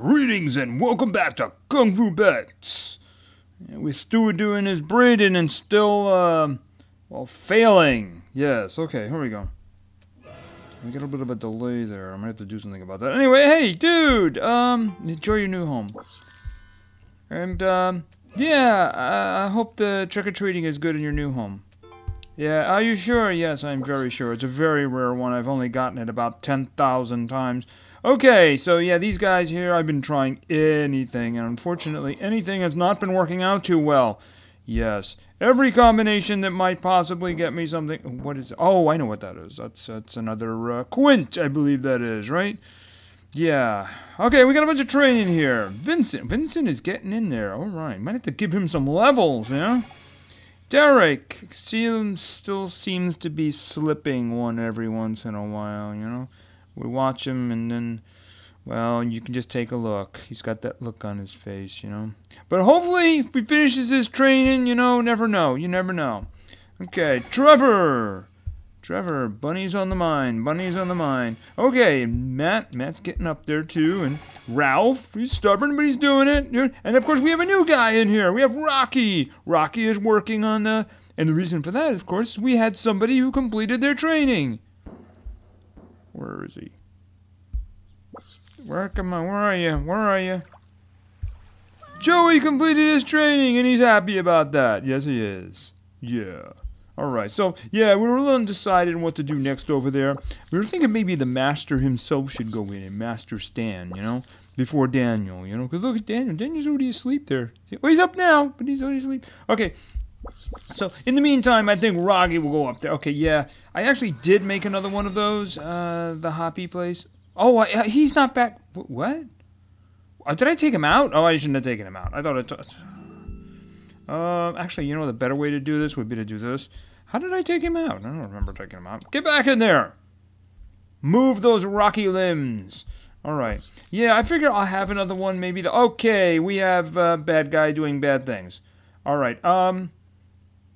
Greetings and welcome back to Kung Fu Pets. With Stu doing his breeding and still, uh, well, failing. Yes, okay, here we go. We got a bit of a delay there. I might have to do something about that. Anyway, hey, dude, um, enjoy your new home. And, um, yeah, I, I hope the trick-or-treating is good in your new home. Yeah, are you sure? Yes, I'm very sure. It's a very rare one. I've only gotten it about 10,000 times. Okay, so yeah, these guys here, I've been trying anything, and unfortunately, anything has not been working out too well. Yes, every combination that might possibly get me something. What is? Oh, I know what that is. That's that's another uh, quint, I believe that is, right? Yeah. Okay, we got a bunch of training here. Vincent, Vincent is getting in there. All right, might have to give him some levels, yeah. Derek still seems to be slipping one every once in a while, you know? We watch him and then well you can just take a look. He's got that look on his face you know? But hopefully if he finishes his training you know never know. You never know. Okay trevor trevor bunny's on the mine. bunny's on the mine. okay matt matt's getting up there too and ralph he's stubborn but he's doing it and of course we have a new guy in here we have rocky rocky is working on the and the reason for that of course we had somebody who completed their training where is he? Where, come on, where are you? Where are you? Joey completed his training and he's happy about that. Yes, he is. Yeah. Alright, so, yeah, we were a little undecided on what to do next over there. We were thinking maybe the master himself should go in and Master Stan, you know, before Daniel, you know, because look at Daniel. Daniel's already asleep there. Oh, he's up now, but he's already asleep. Okay, so in the meantime, I think Rocky will go up there. Okay, yeah, I actually did make another one of those. Uh, the Hoppy place. Oh, I, he's not back. What? Uh, did I take him out? Oh, I shouldn't have taken him out. I thought it. Uh, actually, you know the better way to do this would be to do this. How did I take him out? I don't remember taking him out. Get back in there. Move those rocky limbs. All right. Yeah, I figure I'll have another one. Maybe the. Okay, we have uh, bad guy doing bad things. All right. Um.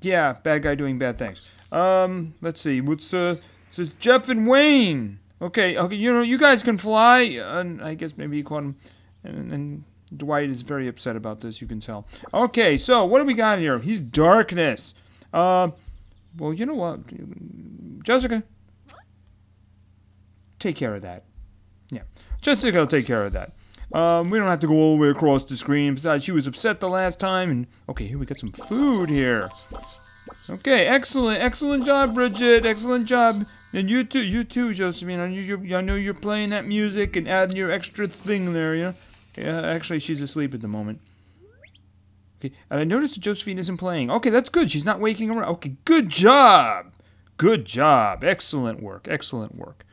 Yeah, bad guy doing bad things. Um, let's see. What's uh? It says Jeff and Wayne. Okay, okay. You know, you guys can fly. And I guess maybe you call him. And, and Dwight is very upset about this. You can tell. Okay, so what do we got here? He's darkness. Uh, well, you know what, Jessica, take care of that. Yeah, Jessica will take care of that. Um, we don't have to go all the way across the screen. Besides, she was upset the last time. And okay, here we got some food here. Okay, excellent, excellent job, Bridget. Excellent job. And you too, you too, Josephine. I, you, I know you're playing that music and adding your extra thing there, you know? Yeah, actually, she's asleep at the moment. Okay, and I noticed that Josephine isn't playing. Okay, that's good. She's not waking around. Okay, good job. Good job. Excellent work. Excellent work.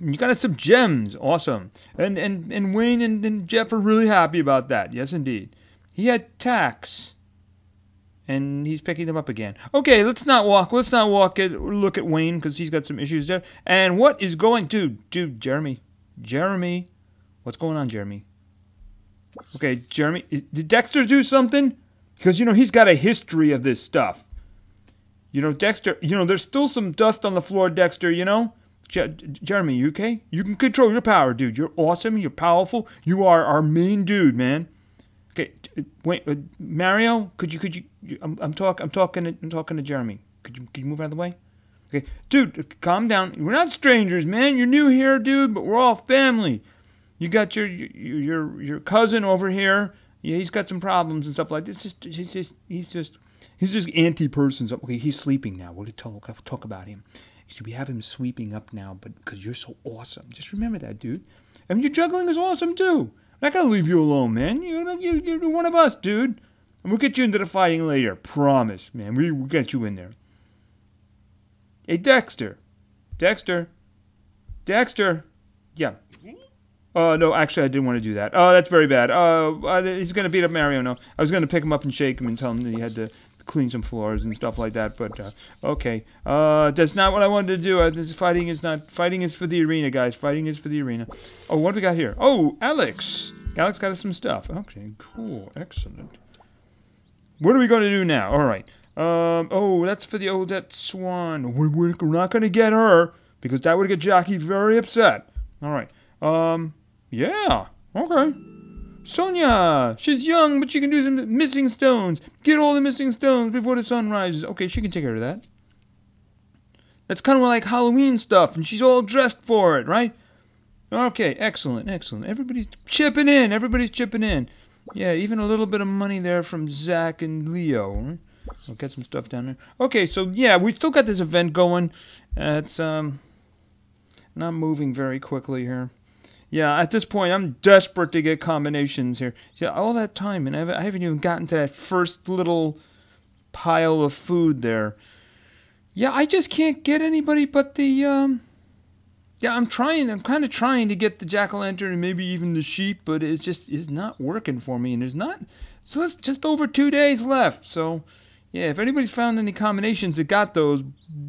You got us some gems. Awesome. And and, and Wayne and, and Jeff are really happy about that. Yes, indeed. He had tacks. And he's picking them up again. Okay, let's not walk. Let's not walk it. Look at Wayne because he's got some issues there. And what is going, dude? Dude, Jeremy, Jeremy, what's going on, Jeremy? Okay, Jeremy, did Dexter do something? Because you know he's got a history of this stuff. You know, Dexter. You know, there's still some dust on the floor, Dexter. You know. Je- Jeremy, you okay? You can control your power, dude. You're awesome. You're powerful. You are our main dude, man. Okay, wait, uh, Mario, could you, could you? I'm, I'm talking, I'm talking, to, I'm talking to Jeremy. Could you, could you move out of the way? Okay, dude, calm down. We're not strangers, man. You're new here, dude, but we're all family. You got your your your, cousin over here. Yeah, he's got some problems and stuff like this. Just, he's just, he's just, he's just anti-person. Okay, he's sleeping now. You talk talk about him? So we have him sweeping up now, but because you're so awesome. Just remember that, dude. And your juggling is awesome too. I'm not gonna leave you alone, man. You're, you're, you're one of us, dude. And we'll get you into the fighting later. Promise, man. We, will get you in there. Hey, Dexter. Dexter. Dexter. Yeah. Uh, no, actually, I didn't want to do that. Oh, that's very bad. Uh, uh he's going to beat up Mario, no. I was going to pick him up and shake him and tell him that he had to clean some floors and stuff like that. But uh, okay, uh, that's not what I wanted to do. Uh, fighting is not fighting is for the arena, guys. Fighting is for the arena. Oh, what do we got here? Oh, Alex. Alex got us some stuff. Okay, cool, excellent. What are we going to do now? All right. Um, oh, that's for the Odette Swan. We're, we're not going to get her because that would get Jackie very upset. All right. Um, yeah. Okay. Sonia! She's young, but she can do some missing stones. Get all the missing stones before the sun rises. Okay, she can take care of that. That's kind of like Halloween stuff, and she's all dressed for it, right? Okay, excellent, excellent. Everybody's chipping in. Everybody's chipping in. Yeah, even a little bit of money there from Zach and Leo. We'll get some stuff down there. Okay, so yeah, we still got this event going. Uh, it's um not moving very quickly here. Yeah, at this point, I'm desperate to get combinations here. Yeah, all that time, and I haven't even gotten to that first little pile of food there. Yeah, I just can't get anybody but the um. Yeah, I'm trying. I'm kind of trying to get the jack o' lantern and maybe even the sheep, but it's just it's not working for me. And there's not. So it's just over two days left. So, yeah, if anybody's found any combinations that got those,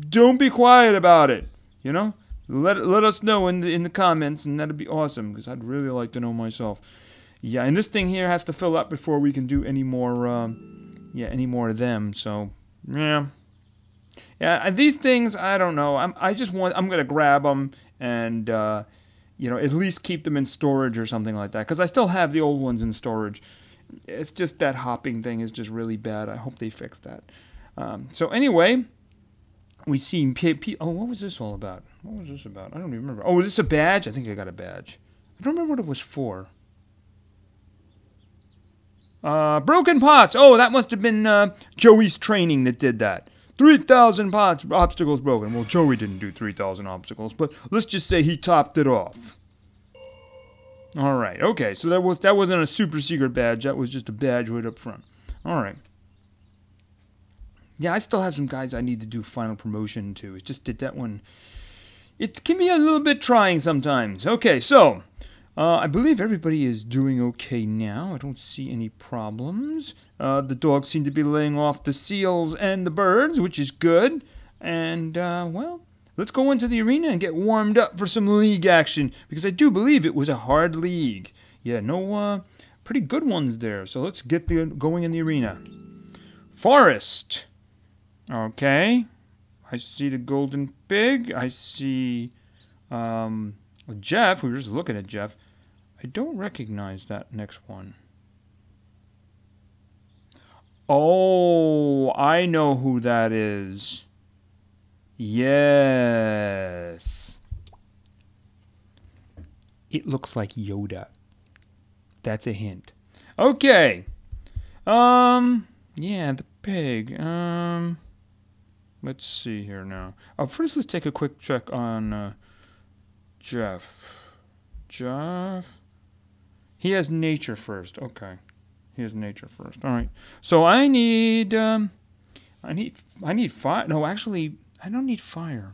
don't be quiet about it. You know, let let us know in the in the comments, and that'd be awesome because I'd really like to know myself. Yeah, and this thing here has to fill up before we can do any more. Um, yeah, any more of them. So, yeah. Yeah, these things I don't know. I'm I just want I'm gonna grab them and uh, you know at least keep them in storage or something like that because I still have the old ones in storage. It's just that hopping thing is just really bad. I hope they fix that. Um, so anyway, we see. P- P- oh, what was this all about? What was this about? I don't even remember. Oh, was this a badge? I think I got a badge. I don't remember what it was for. Uh, broken pots. Oh, that must have been uh, Joey's training that did that. 3,000 pots, obstacles broken. Well, Joey didn't do 3,000 obstacles, but let's just say he topped it off. All right, okay, so that, was, that wasn't a super secret badge. That was just a badge right up front. All right. Yeah, I still have some guys I need to do final promotion to. It's just that that one, it can be a little bit trying sometimes. Okay, so uh, I believe everybody is doing okay now. I don't see any problems. Uh, the dogs seem to be laying off the seals and the birds, which is good. And, uh, well, let's go into the arena and get warmed up for some league action because I do believe it was a hard league. Yeah, no uh, pretty good ones there. So let's get the, going in the arena. Forest. Okay. I see the golden pig. I see. Um, Jeff, we were just looking at Jeff. I don't recognize that next one. Oh, I know who that is. Yes. It looks like Yoda. That's a hint. Okay. Um, yeah, the pig. Um, let's see here now. Oh, first, let's take a quick check on uh, Jeff. Jeff. He has nature first. Okay. He has nature first. All right. So I need um I need I need fire. No, actually, I don't need fire.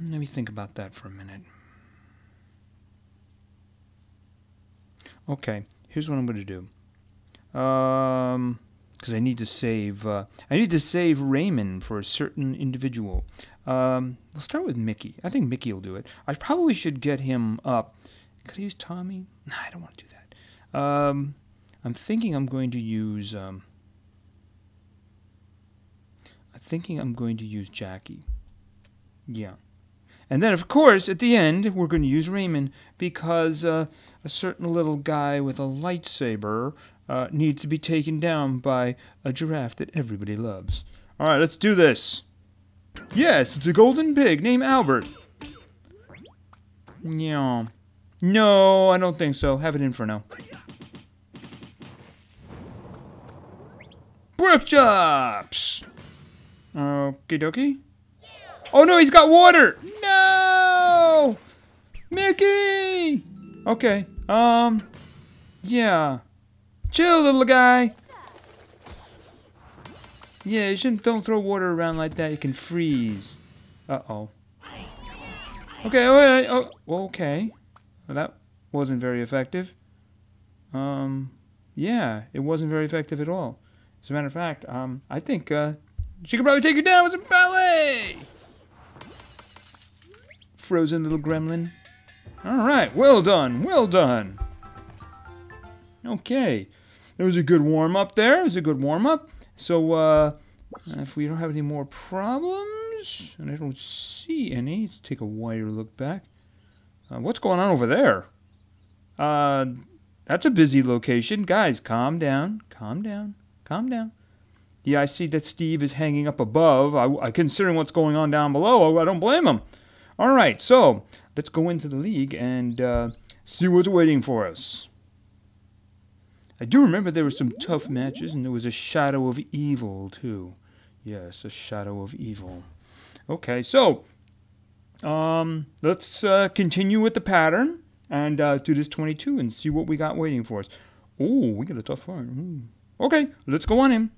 Let me think about that for a minute. Okay, here's what I'm going to do. Um, because I need to save. Uh, I need to save Raymond for a certain individual. Um, we'll start with Mickey. I think Mickey will do it. I probably should get him up. Could I use Tommy? No, I don't want to do that. Um, I'm thinking I'm going to use. Um, I'm thinking I'm going to use Jackie. Yeah. And then, of course, at the end, we're going to use Raymond because uh, a certain little guy with a lightsaber uh, needs to be taken down by a giraffe that everybody loves. All right, let's do this. Yes, it's a golden pig named Albert. Yeah. No, I don't think so. Have it in for now. Brook chops! Okie dokie. Oh no, he's got water! No! Mickey! Okay, um, yeah. Chill, little guy. Yeah, you shouldn't, don't throw water around like that. You can freeze. Uh-oh. Okay, oh, oh, okay. Well, that wasn't very effective. Um, yeah, it wasn't very effective at all. As a matter of fact, um, I think, uh, she could probably take you down with some ballet! Frozen little gremlin. Alright, well done, well done. Okay, it was a good warm-up there. It was a good warm-up. So, uh, if we don't have any more problems, and I don't see any, let's take a wider look back. Uh, what's going on over there? Uh, that's a busy location. Guys, calm down. Calm down. Calm down. Yeah, I see that Steve is hanging up above. I, I considering what's going on down below. I don't blame him. All right, so let's go into the league and uh, see what's waiting for us. I do remember there were some tough matches, and there was a Shadow of Evil too. Yes, a Shadow of Evil. Okay, so um, let's uh, continue with the pattern and uh, do this 22 and see what we got waiting for us. Oh, we got a tough one. Mm. Okay, let's go on in.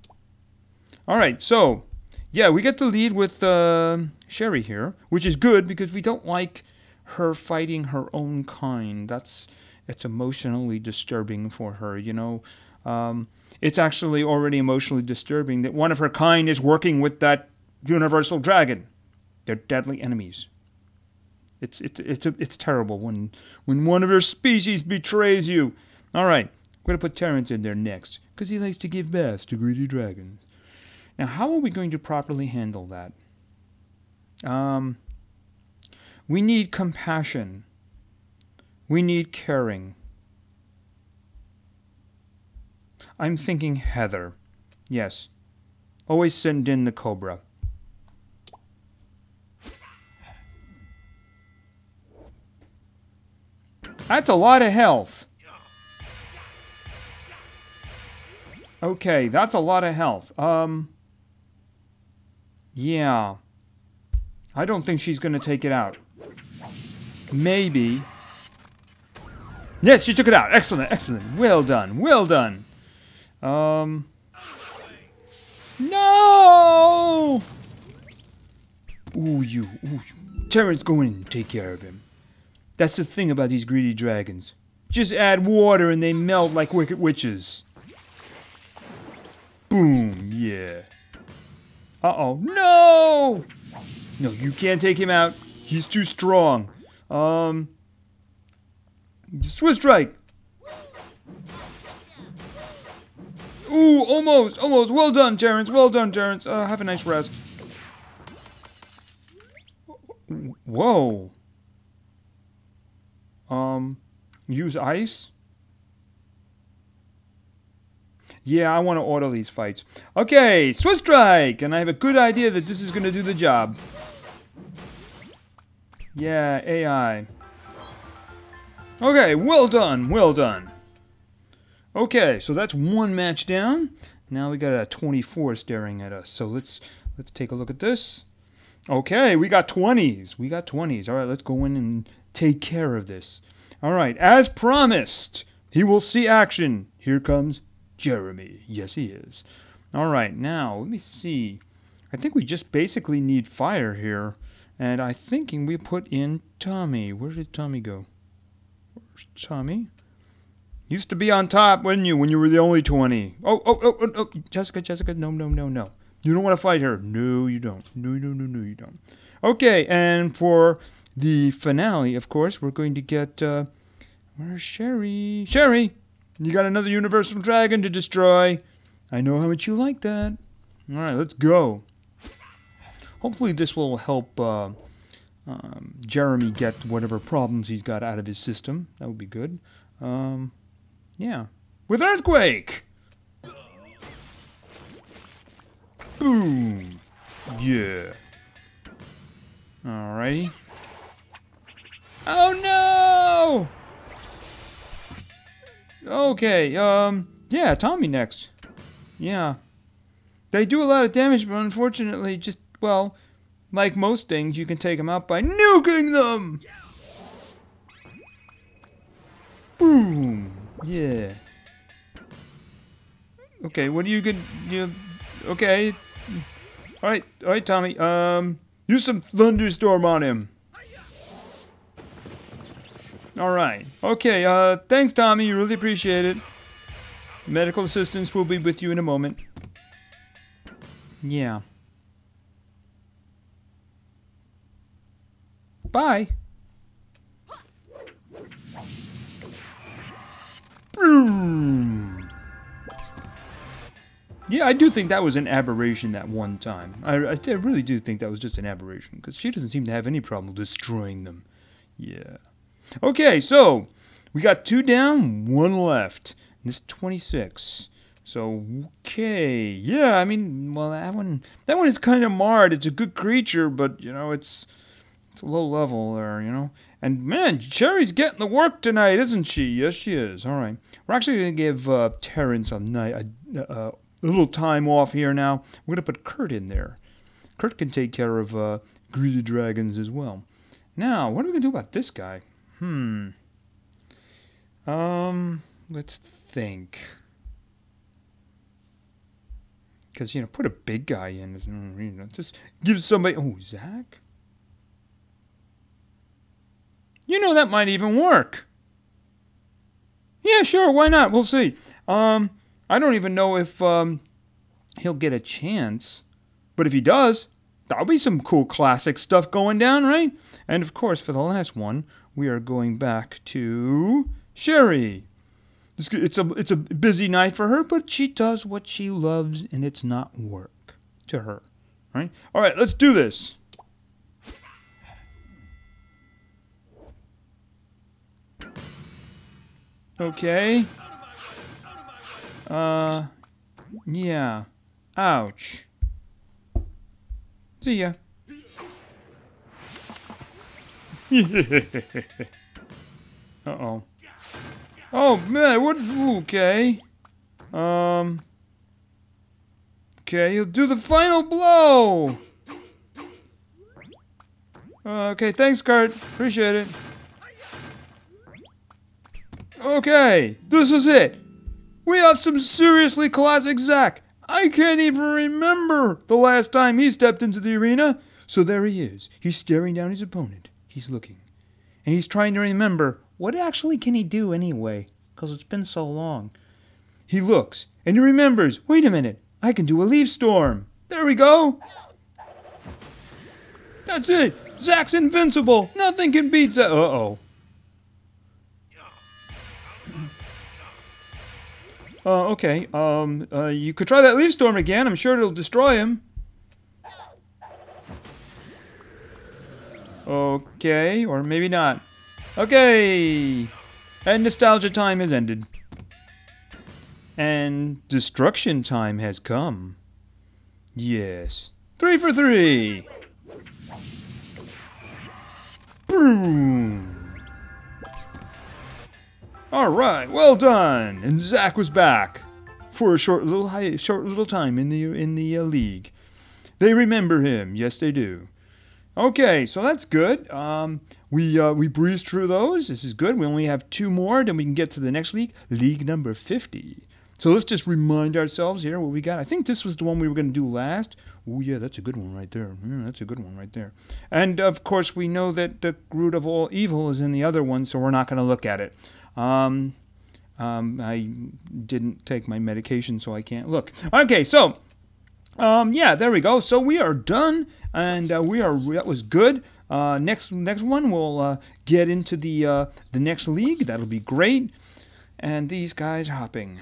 All right, so yeah, we get the lead with uh, Sherry here, which is good because we don't like her fighting her own kind. That's it's emotionally disturbing for her. You know, um, it's actually already emotionally disturbing that one of her kind is working with that universal dragon. They're deadly enemies. It's it's it's it's terrible when when one of your species betrays you. All right, we're gonna put Terrence in there next because he likes to give baths to greedy dragons. Now, how are we going to properly handle that? Um, we need compassion. We need caring. I'm thinking Heather. Yes. Always send in the Cobra. That's a lot of health. Okay, that's a lot of health. Um, yeah. I don't think she's going to take it out. Maybe. Yes, she took it out. Excellent, excellent. Well done, well done. Um. No! Ooh, you. Ooh, you. Terrence, go in and take care of him. That's the thing about these greedy dragons. Just add water and they melt like wicked witches. Boom, yeah. Uh-oh. No! No, you can't take him out. He's too strong. Um... Swiss strike! Ooh, almost, almost. Well done, Terrence. Well done, Terrence. Uh, have a nice rest. Whoa. Um, use ice? Yeah, I want to order these fights. Okay, Swiss Strike! And I have a good idea that this is going to do the job. Yeah, AI. Okay, well done, well done. Okay, so that's one match down. Now we got a 24 staring at us. So let's let's take a look at this. Okay, we got 20s. We got 20s. All right, let's go in and take care of this. All right, as promised, he will see action. Here comes Jeremy. Yes, he is. All right, now let me see. I think we just basically need fire here. And I'm thinking we put in Tommy. Where did Tommy go? Tommy? Used to be on top, wouldn't you, when you were the only 20? Oh, oh, oh, oh, oh. Jessica, Jessica, no, no, no, no. You don't want to fight her. No, you don't. No, no, no, no, you don't. Okay, and for the finale, of course, we're going to get, uh, where's Sherry? Sherry! You got another Universal Dragon to destroy. I know how much you like that. All right, let's go. Hopefully this will help uh, um, Jeremy get whatever problems he's got out of his system. That would be good. Um, yeah. With Earthquake! Boom! Yeah. Alrighty. Oh no! Okay, um, yeah, Tommy next. Yeah. They do a lot of damage, but unfortunately, just, well, like most things, you can take them out by nuking them! Boom! Yeah. Okay, what are you good, you, okay. Alright, alright, Tommy, um, use some thunderstorm on him. All right. Okay, uh, thanks, Tommy. You really appreciate it. Medical assistance will be with you in a moment. Yeah. Bye. Boom. Yeah, I do think that was an aberration that one time. I, I really do think that was just an aberration, because she doesn't seem to have any problem destroying them. Yeah. Okay, so We got two down, one left. And this 26. So okay, yeah. I mean, well, that one that one is kind of marred. It's a good creature, but you know, it's it's a low level there, you know. And man, Cherry's getting the work tonight, isn't she? Yes, she is. All right, we're actually gonna give uh, Terrence a night a, a, little time off here now. We're gonna put Kurt in there. Kurt can take care of uh, greedy dragons as well. Now, what are we gonna do about this guy? Hmm. Um, let's think. Because, you know, put a big guy in. Know, just give somebody. Oh, Zach? You know, that might even work. Yeah, sure. Why not? We'll see. Um, I don't even know if um, he'll get a chance. But if he does, that'll be some cool classic stuff going down, right? And of course, for the last one, we are going back to Sherry. It's a it's a busy night for her, but she does what she loves, and it's not work to her. Right? All right, let's do this. Okay. Uh, yeah. Ouch. See ya. uh oh. Oh man, what? Okay. Um. Okay, he'll do the final blow. Uh, okay, thanks, Kurt. Appreciate it. Okay, this is it. We have some seriously classic Zack. I can't even remember the last time he stepped into the arena. So there he is. He's staring down his opponent. He's looking. And he's trying to remember what actually can he do anyway? Because it's been so long. He looks and he remembers wait a minute, I can do a leaf storm. There we go. That's it. Zack's invincible. Nothing can beat Zack. Uh oh. Uh, okay. Um, uh, you could try that leaf storm again. I'm sure it'll destroy him. Okay, or maybe not. Okay! And nostalgia time has ended. And destruction time has come. Yes. Three for three! Boom! Alright, well done! And Zack was back for a short little high, short little time in the in the uh, league. They remember him, yes they do. Okay, so that's good. Um, we uh, we breezed through those. This is good. We only have two more, then we can get to the next league, league number 50. So let's just remind ourselves here what we got. I think this was the one we were going to do last. Oh yeah, that's a good one right there. Mm, that's a good one right there. And of course, we know that the root of all evil is in the other one, so we're not going to look at it. Um, um, I didn't take my medication, so I can't look. Okay, so um, yeah, there we go. So we are done, and uh, we are that was good. Uh, next next one we'll uh, get into the uh, the next league. That'll be great. And these guys hopping.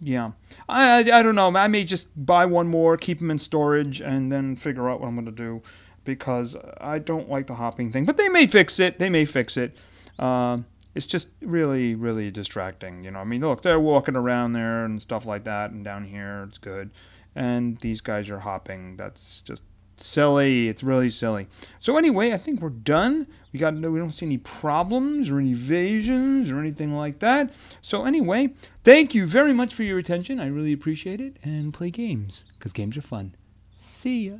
Yeah, I, I, I don't know. I may just buy one more, keep them in storage, and then figure out what I'm going to do because I don't like the hopping thing. But they may fix it. They may fix it. Uh, it's just really, really distracting. You know, I mean, look, they're walking around there and stuff like that, and down here it's good, and these guys are hopping. That's just silly. It's really silly. So anyway, I think we're done. We got we don't see any problems or any evasions or anything like that. So anyway, thank you very much for your attention. I really appreciate it. And play games because games are fun. See ya.